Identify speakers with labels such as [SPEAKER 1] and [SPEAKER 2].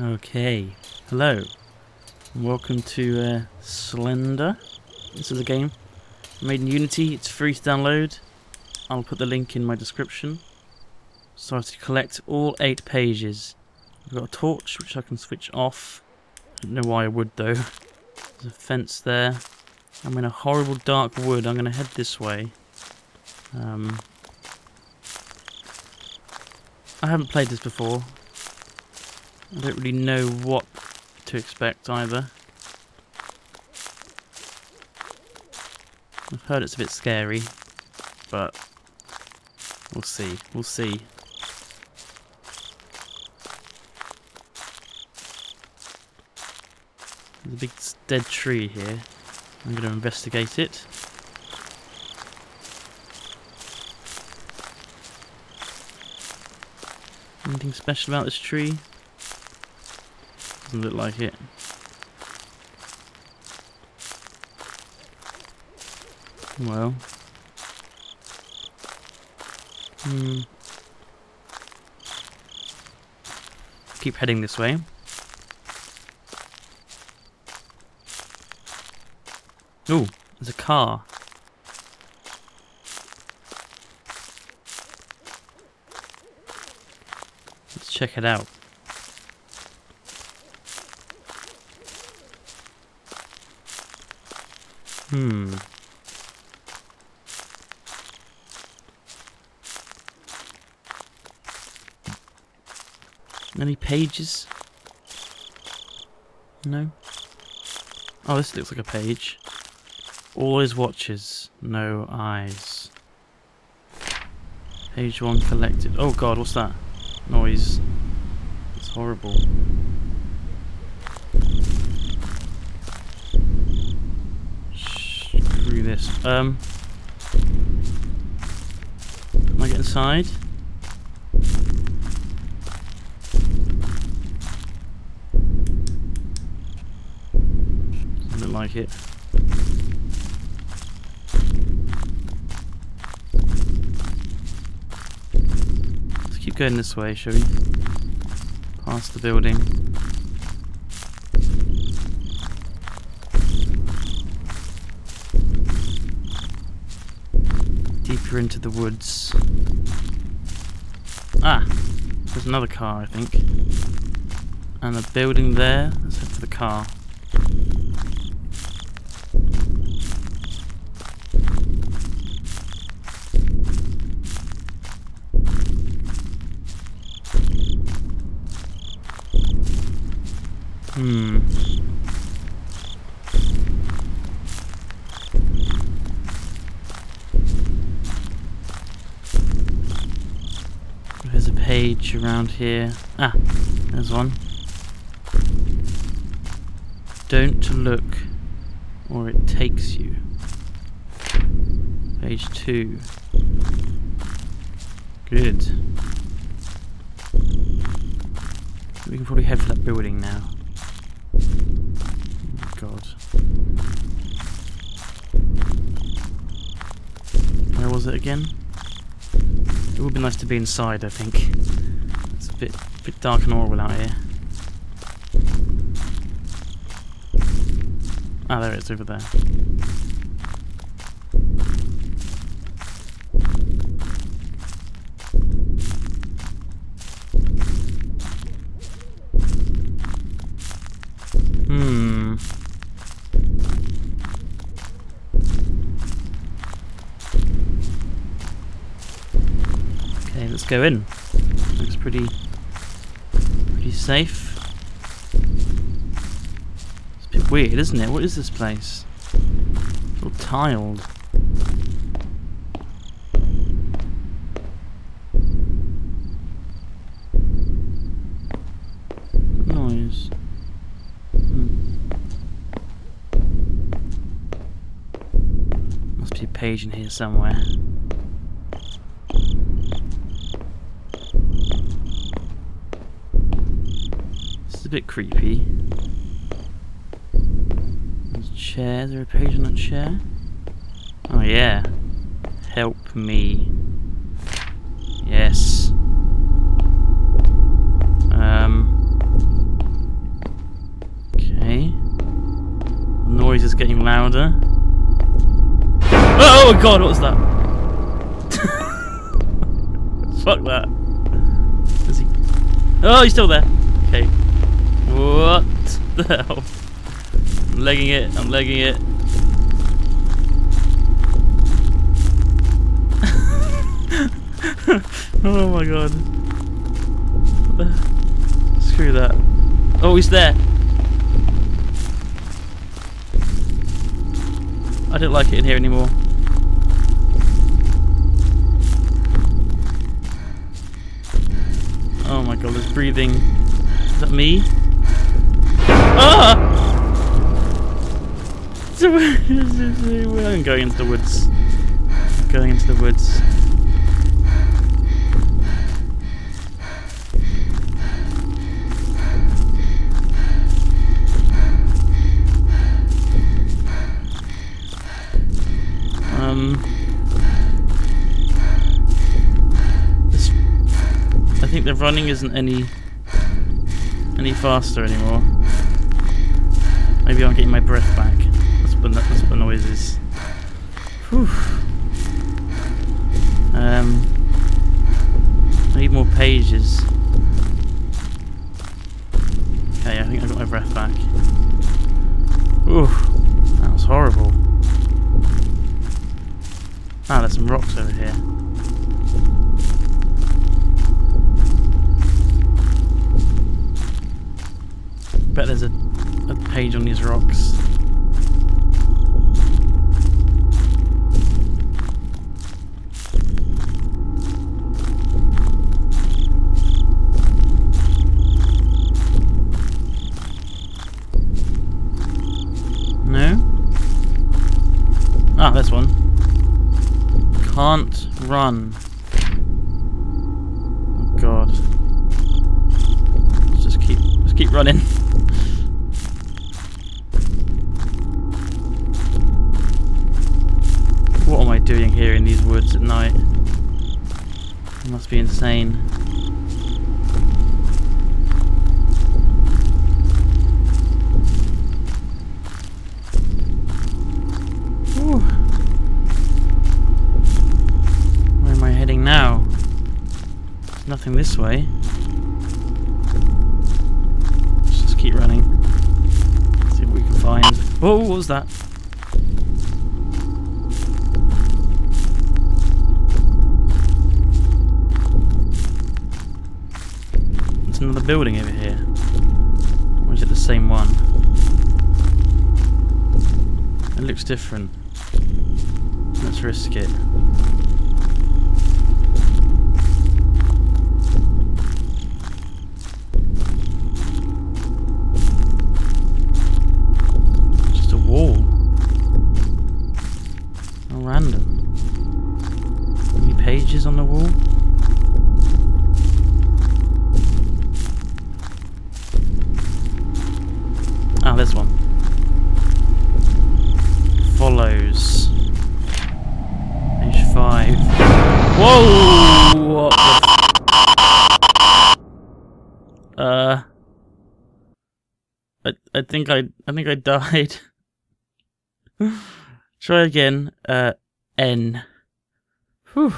[SPEAKER 1] Okay, hello, welcome to uh, Slender. This is a game made in Unity. It's free to download. I'll put the link in my description. So I have to collect all eight pages. I've got a torch which I can switch off. I don't know why I would though. There's a fence there. I'm in a horrible dark wood. I'm going to head this way. Um, I haven't played this before. I don't really know what to expect either. I've heard it's a bit scary, but we'll see. We'll see. There's a big dead tree here. I'm going to investigate it. Anything special about this tree? Doesn't look like it. Well. Hmm. Keep heading this way. Oh, there's a car. Let's check it out. Hmm. Any pages? No? Oh, this looks like a page. Always watches, no eyes. Page one collected. Oh god, what's that? Noise. It's horrible. This. Um. Can I get inside? Doesn't look like it. Let's keep going this way, shall we? Past the building. Deeper into the woods. Ah! There's another car, I think. And a building there. Let's head for the car. Hmm. Page around here. Ah, there's one. Don't look or it takes you. Page two. Good. We can probably head for that building now. God. Where was it again? It would be nice to be inside, I think. Bit, bit dark and horrible out here. Ah, there it is over there. Hmm. Okay, let's go in. Looks pretty, pretty safe. It's a bit weird, isn't it? What is this place? It's all tiled. Noise. Hmm. Must be a page in here somewhere. It's a bit creepy. There's a chair. Is there a on chair? Oh yeah. Help me. Yes. Um. Okay. The noise is getting louder. Oh, oh god, what was that? Fuck that. Is He... Oh, he's still there. What the hell? I'm legging it. I'm legging it. oh my god. Screw that. Oh, he's there. I don't like it in here anymore. Oh my god, there's breathing. Is that me? Ah! I'm going into the woods. Going into the woods. Um, this, I think the running isn't any any faster anymore. Maybe I'm getting my breath back. That's what that's. Whew. Um, I need more pages. Okay, I think I got my breath back. Ooh, that was horrible. Ah, there's some rocks over here. Bet there's a, page on these rocks. No? Ah, this one. Can't run. Oh god. Let's just keep just keep running. What am I doing here in these woods at night? It must be insane. Where am I heading now? Nothing this way. Let's just keep running. See what we can find. Oh, what was that? Another building over here. Or is it the same one? It looks different. Let's risk it. Just a wall. Random. Any pages on the wall? Ah, this one. Follows. Page five. Whoa! What the Uh. I I think I I think I died. Try again. Uh, N. Whew.